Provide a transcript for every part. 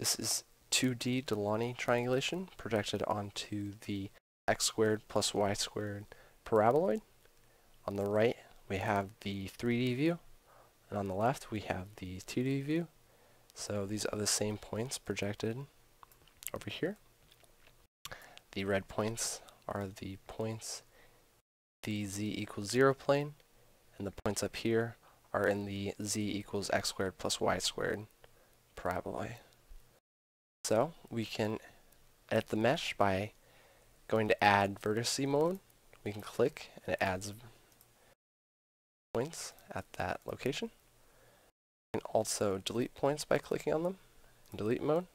This is 2D Delaunay triangulation projected onto the x squared plus y squared paraboloid. On the right, we have the 3D view, and on the left, we have the 2D view. So these are the same points projected over here. The red points are the points the z equals 0 plane, and the points up here are in the z equals x squared plus y squared paraboloid. So we can edit the mesh by going to add vertice mode. We can click and it adds points at that location. We can also delete points by clicking on them in delete mode.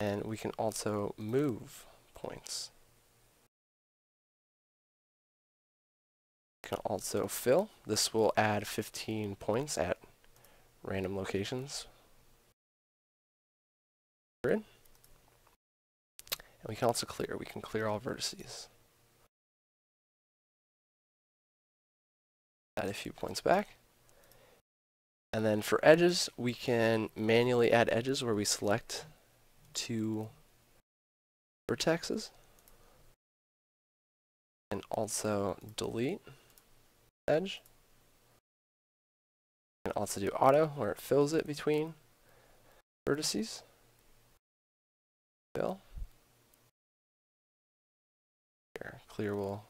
And we can also move points. We can also fill. This will add 15 points at random locations. Grid. And we can also clear. We can clear all vertices. Add a few points back. And then for edges, we can manually add edges where we select two vertexes. And also delete edge. And also do auto where it fills it between vertices. Fill. Here, clear will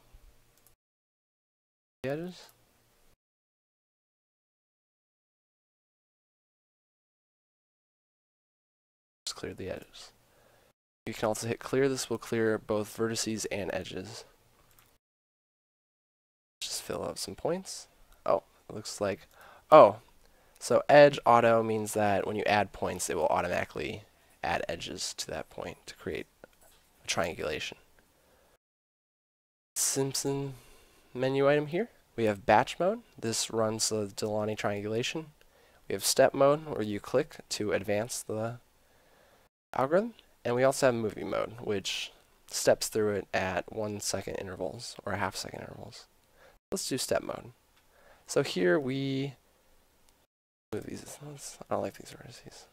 the edges. Just clear the edges. You can also hit clear. This will clear both vertices and edges. Just fill out some points. Oh, it looks like, oh, so edge auto means that when you add points, it will automatically add edges to that point to create a triangulation. Simpson menu item here. We have batch mode. This runs the Delaunay triangulation. We have step mode where you click to advance the algorithm. And we also have movie mode, which steps through it at one second intervals or half second intervals. Let's do step mode. So here we move these. I don't like these vertices.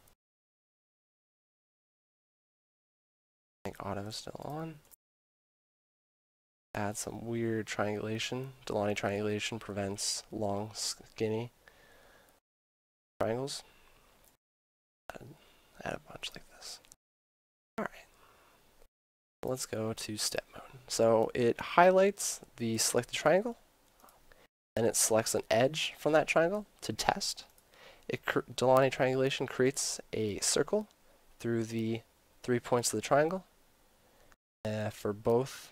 Think auto is still on. Add some weird triangulation. Delaunay triangulation prevents long, skinny triangles. Add, add a bunch like this. Alright. Let's go to step mode. So it highlights the selected triangle, and it selects an edge from that triangle to test. It Delaunay triangulation creates a circle through the three points of the triangle uh, for both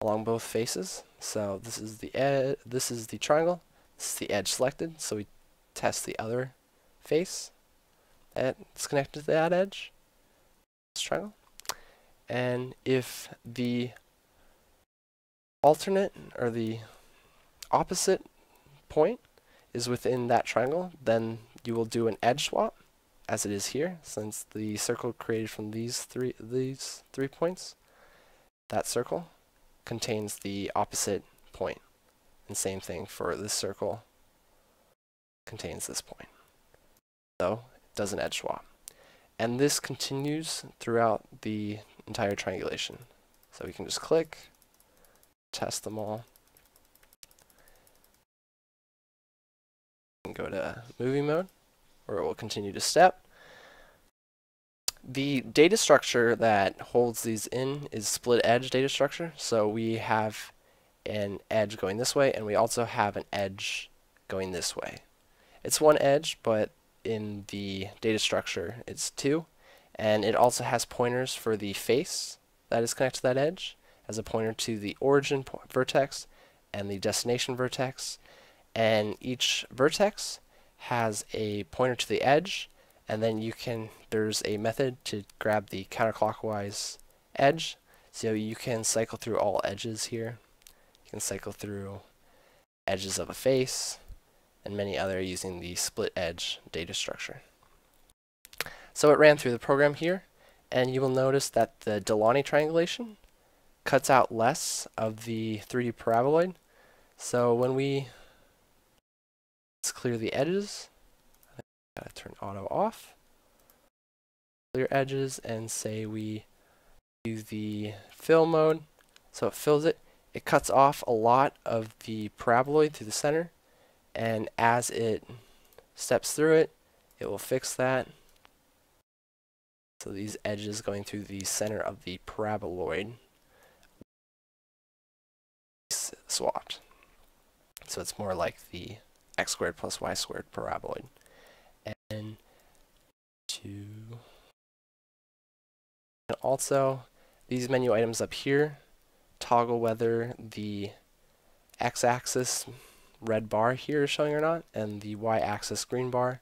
along both faces. So this is the ed this is the triangle, this is the edge selected, so we test the other face. That's connected to that edge, this triangle. And if the alternate or the opposite point is within that triangle, then you will do an edge swap as it is here, since the circle created from these three these three points, that circle contains the opposite point. And same thing for this circle contains this point. So it does an edge swap. And this continues throughout the entire triangulation. So we can just click, test them all. And go to movie mode, where it will continue to step. The data structure that holds these in is split edge data structure. So we have an edge going this way, and we also have an edge going this way. It's one edge, but in the data structure it's two. And it also has pointers for the face that is connected to that edge, as a pointer to the origin vertex and the destination vertex. And each vertex has a pointer to the edge and then you can there's a method to grab the counterclockwise edge. So you can cycle through all edges here. You can cycle through edges of a face and many other using the split edge data structure. So it ran through the program here and you will notice that the Delaunay triangulation cuts out less of the 3D paraboloid. So when we let's clear the edges. Gotta turn auto off. Clear edges and say we use the fill mode. So it fills it. It cuts off a lot of the paraboloid through the center. And as it steps through it it will fix that. So these edges going through the center of the paraboloid swapped. So it's more like the x squared plus y squared paraboloid. And to and also these menu items up here toggle whether the x-axis red bar here is showing or not and the y-axis green bar.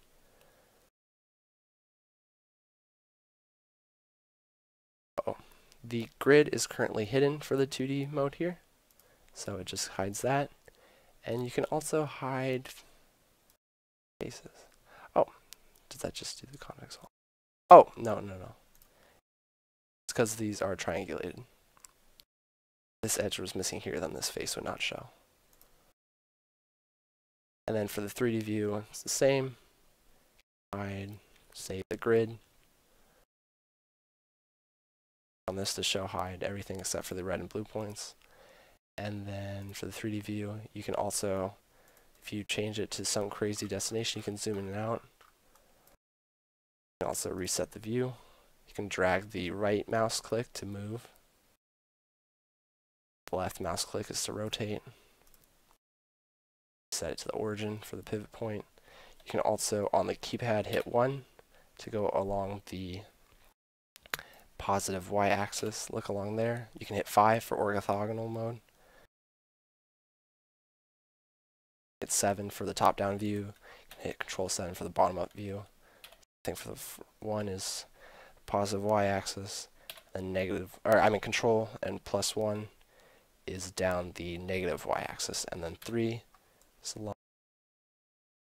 Oh the grid is currently hidden for the 2D mode here so it just hides that and you can also hide faces oh does that just do the convex hull oh no no no it's because these are triangulated this edge was missing here, then this face would not show. And then for the 3D view, it's the same. Hide, save the grid. On this to show hide everything except for the red and blue points. And then for the 3D view, you can also, if you change it to some crazy destination, you can zoom in and out. You can also reset the view. You can drag the right mouse click to move The left mouse click is to rotate. Set it to the origin for the pivot point. You can also, on the keypad, hit 1 to go along the positive y-axis. Look along there. You can hit 5 for orthogonal mode. Hit 7 for the top-down view. Hit Control 7 for the bottom-up view. I think for the one is positive y-axis, and negative, or I mean Control and plus 1 is down the negative y-axis, and then 3 is along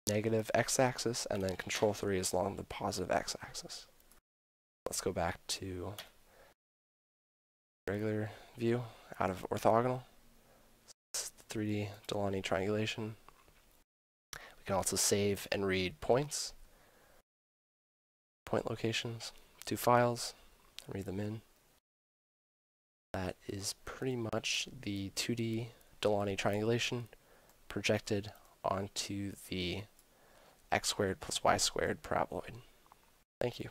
negative x-axis, and then control 3 is along the positive x-axis. Let's go back to regular view out of orthogonal. 3D Delaunay triangulation. We can also save and read points, point locations, to files, read them in that is pretty much the 2D Delaunay triangulation projected onto the x squared plus y squared paraboloid. Thank you.